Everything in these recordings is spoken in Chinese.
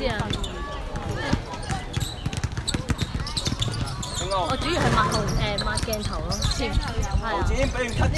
知啊。我主要係抹後誒抹鏡頭咯，先。係啊。剪俾人 cut 咗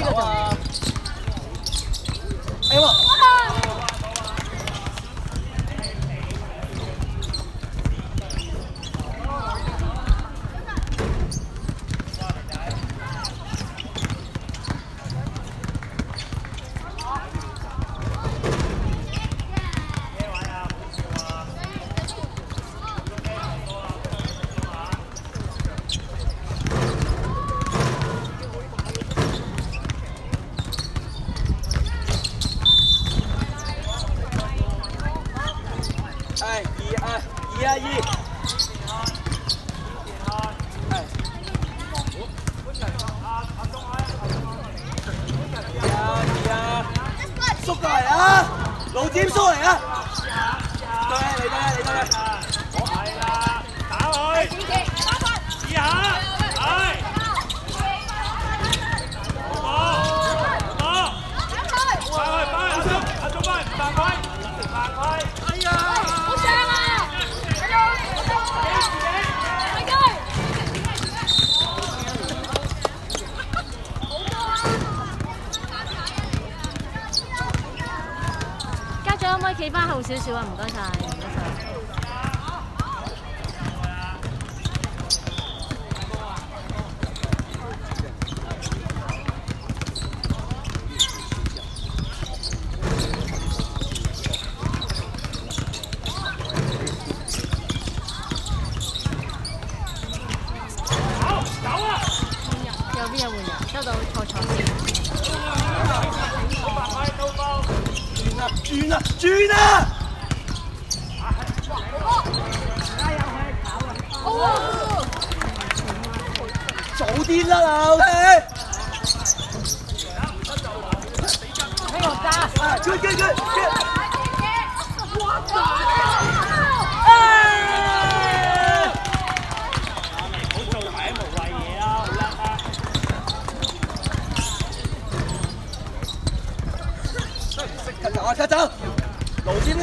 啊！哎呀！企翻後少少啊！唔該晒，唔該晒。右邊有換人，收到錯錯先。轉啊轉啊！早啲啦老弟。俾我揸，追追追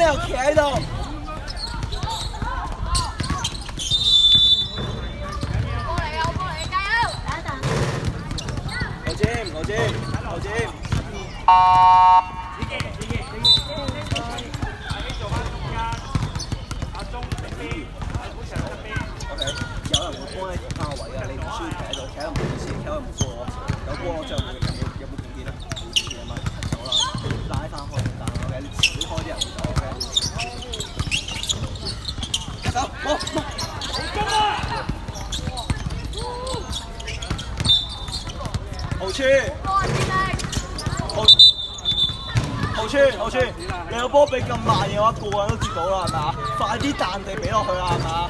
卢尖呢又企喺度。过嚟啊！过嚟，加油！等一阵。卢尖，卢尖，卢尖。子健，子健，子健。阿希做翻中间，阿钟呢边，阿古祥呢边。OK，有人会帮你调翻个位啊！你唔需要企喺度，企喺度冇意思，企喺度唔过我。有波我就 你咁慢嘅話，個人都接到啦，係嘛？快啲彈地俾落去啦，係嘛？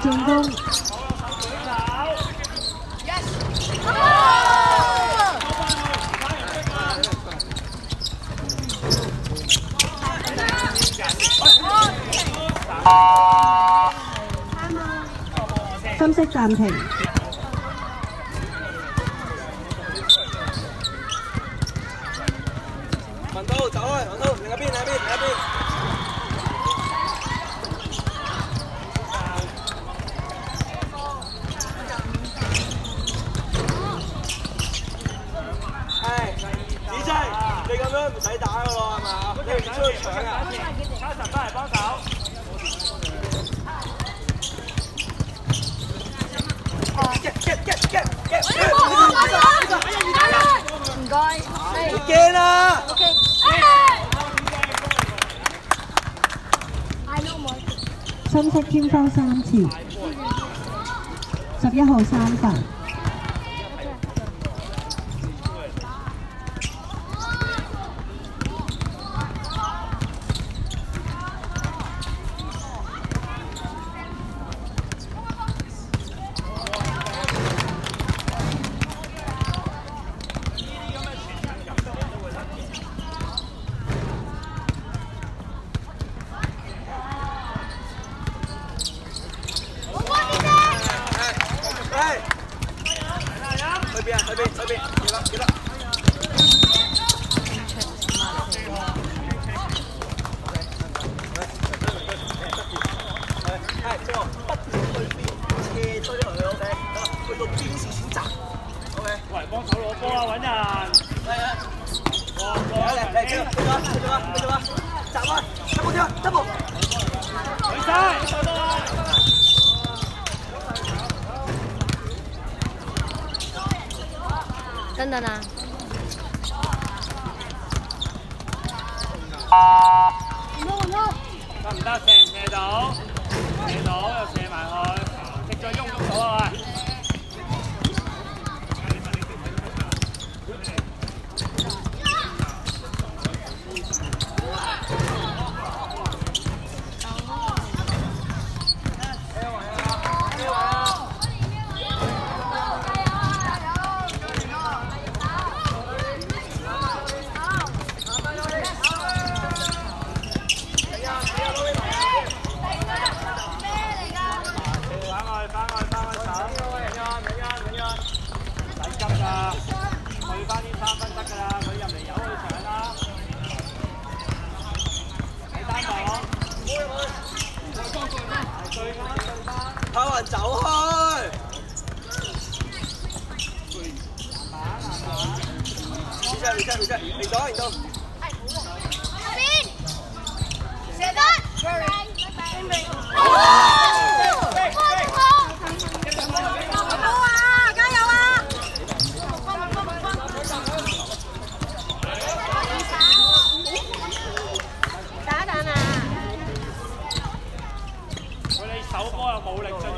進攻。深色暫停。該。再啦。OK。深色天方三次，十一號三份。这边，这边，这边，给啦，给啦。来，来，来，这，这，这，这，这，这，这，这，这，这，这，这，这，这，这，的呢？đi ra, đi ra, đi đó, đi đâu. Pin. Seven. Hãy subscribe cho kênh Ghiền Mì Gõ Để không bỏ lỡ những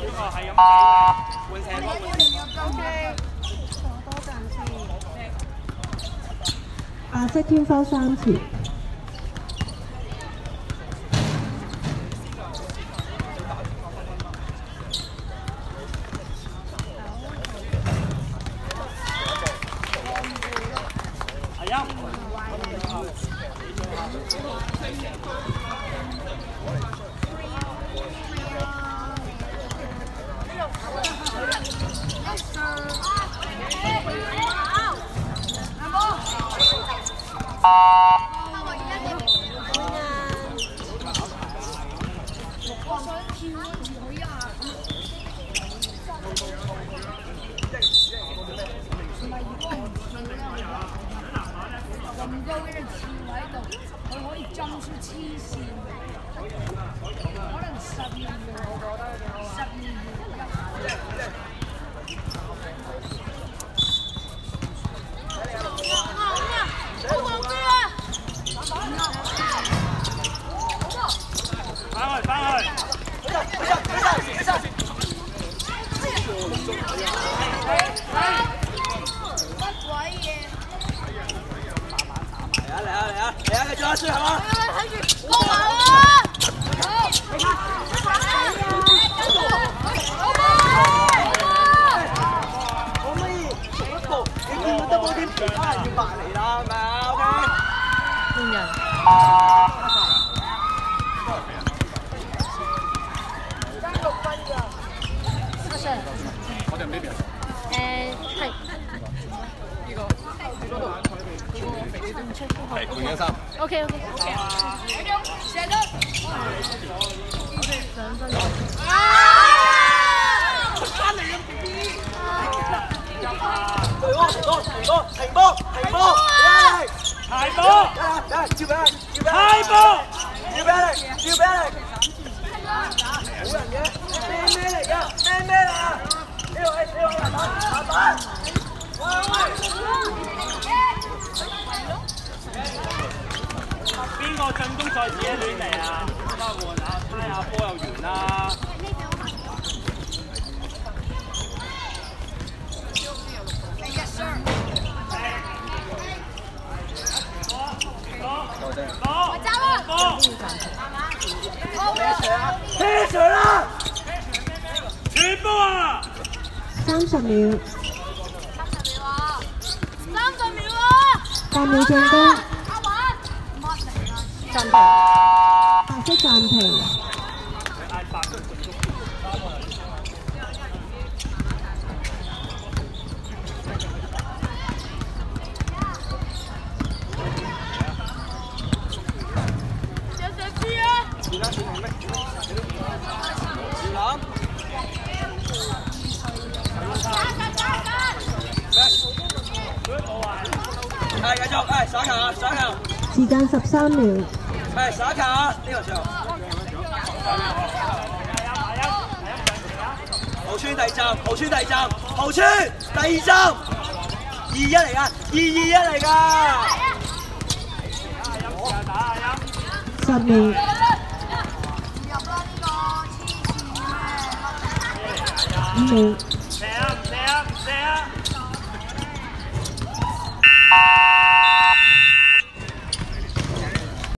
video hấp dẫn 色天花三條我睇住，帮忙啊！好，快跑啊！速度，好快，好快！好咩？速度，点点，我等我点快，你快嚟啦！O K。嗯。三个分秒。好嘅，好嘅，咩表？诶，系。唔出都好。係換緊衫。O K O K O K。射得。兩分。啊！翻嚟啦，B B。停波！停波！停波！停波！太波！得得，接俾佢，接俾佢。太波！接俾佢，接俾佢。好人嘅，咩咩嚟㗎？咩咩嚟啊？呢個係呢個係打打打！喂喂！邊個進攻賽自己亂嚟啊？得換下，猜下波又完啦。車上啦！全部啊！三十秒，三十秒。啊！八秒。進攻，暫停，白色暫停，时间！十三秒，係耍球，呢個時候。豪村第二站，豪村第二站，豪村第二站，二一嚟噶，二二一嚟噶。十秒。五秒。射啊！射啊！射啊！